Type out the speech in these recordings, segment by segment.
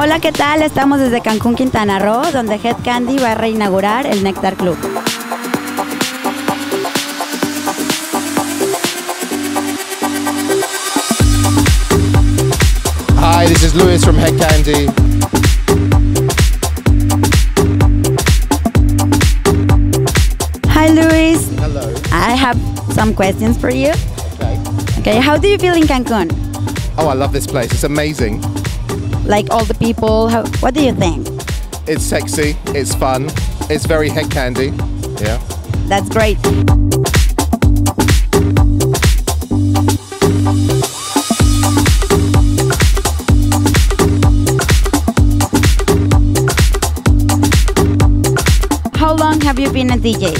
Hola, ¿qué tal? Estamos desde Cancún, Quintana Roo, donde HedKandi va a reinaugurar el Nectar Club. Hi, this is Lewis from HedKandi. Hi, Luis. Hello. I have some questions for you. Okay. Okay, how do you feel in Cancun? Oh, I love this place. It's amazing. Like all the people, how, what do you think? It's sexy. It's fun. It's very HedKandi. Yeah. That's great. How long have you been a DJ?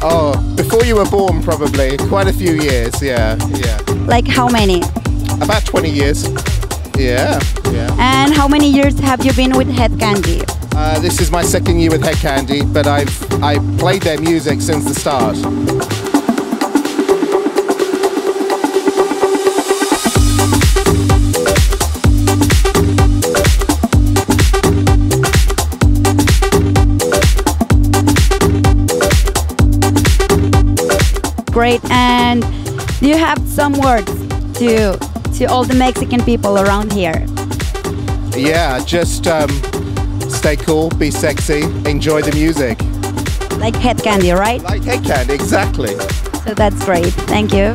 Oh, before you were born, probably. Quite a few years. Yeah. Yeah. Like how many? About 20 years. Yeah. Yeah. And how many years have you been with HedKandi? Uh, this is my second year with HedKandi, but I've I played their music since the start. Great. And do you have some words to to all the Mexican people around here? Yeah. Just um, stay cool, be sexy, enjoy the music. Like HedKandi, right? Like HedKandi, exactly. So that's great. Thank you.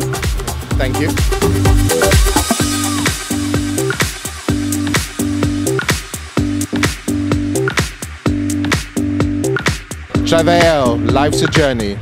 Thank you. Traveo, life's a journey.